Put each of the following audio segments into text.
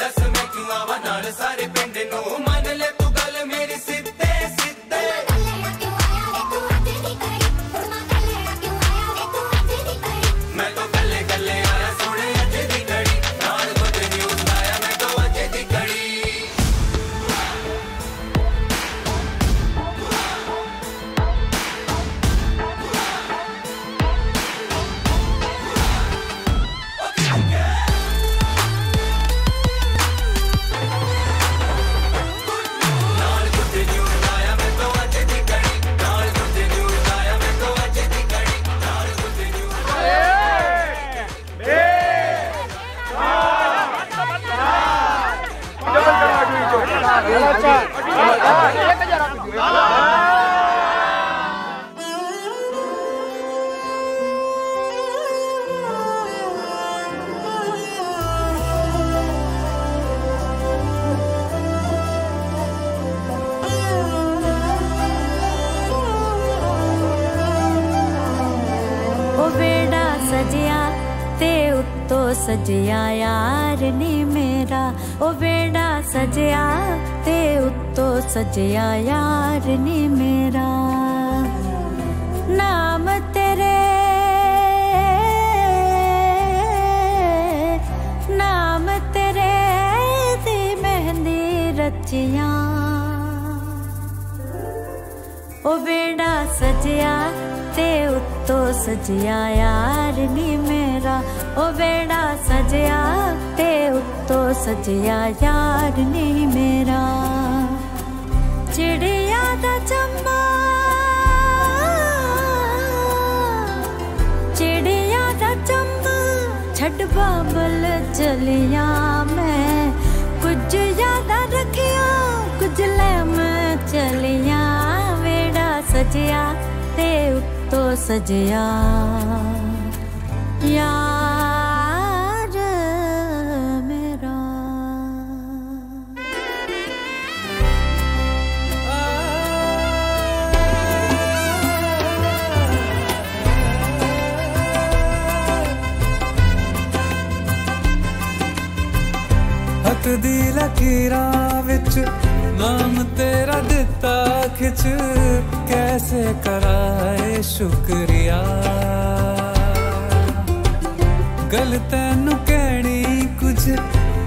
दस में क्यों आवा नाल सारे सजया यार नी मेरा, ओ बेड़ा सजया, ते उत्तो सजया यार नी मेरा। नाम तेरे नाम तेरे दी मेहंदी रचिया। ओ बेड़ा सजया, ते उत्तो सजया यार नी मेरा। मेरा ओ बेड़ा सजया, ते उत्तो सजया, यार नहीं मेरा। चिड़िया दा चम्मा चिड़िया दा चम्मा छड़ बाबल चलिया मैं। कुछ यादा रखिया, कुछ ले चलिया, बेड़ा सजया, ते उत्तो सजया। शुक्रिया। गल तेन कहनी कुछ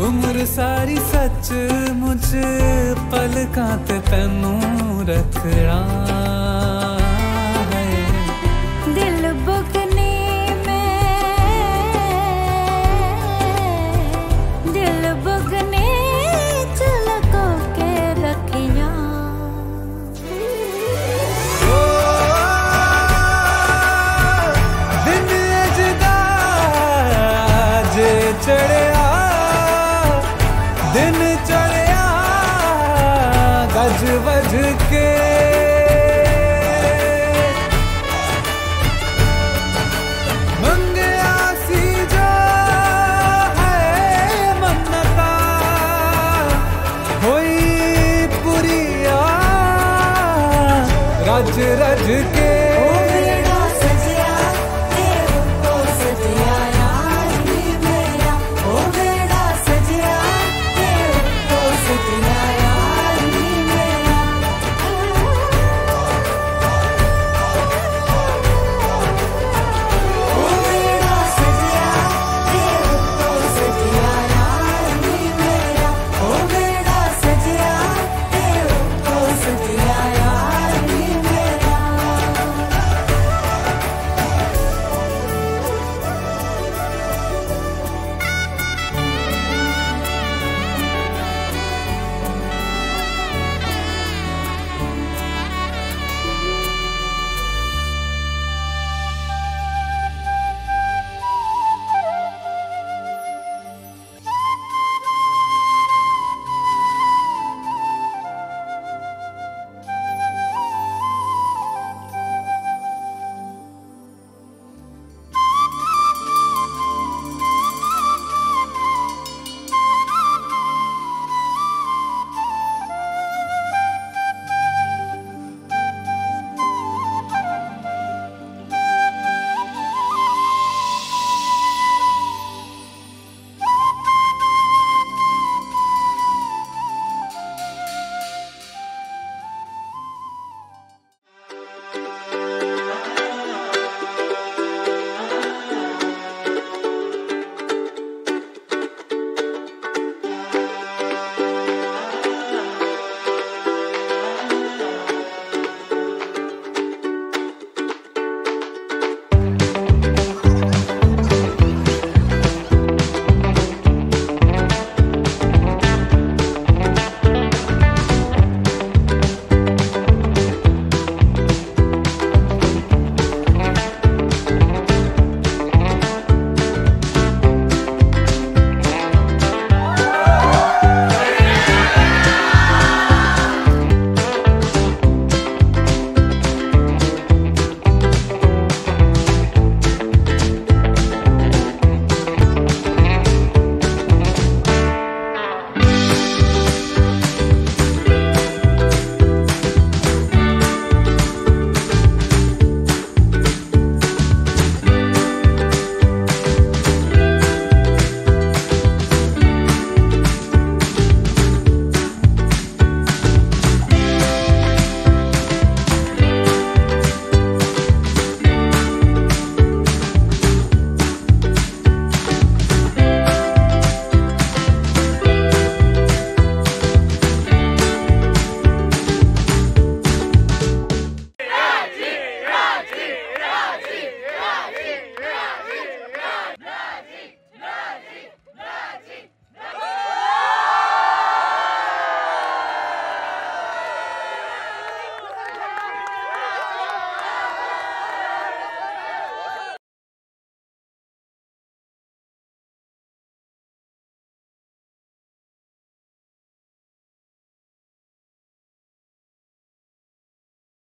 उम्र सारी सच मुझ पलकां ते तेनू रखना आज रज के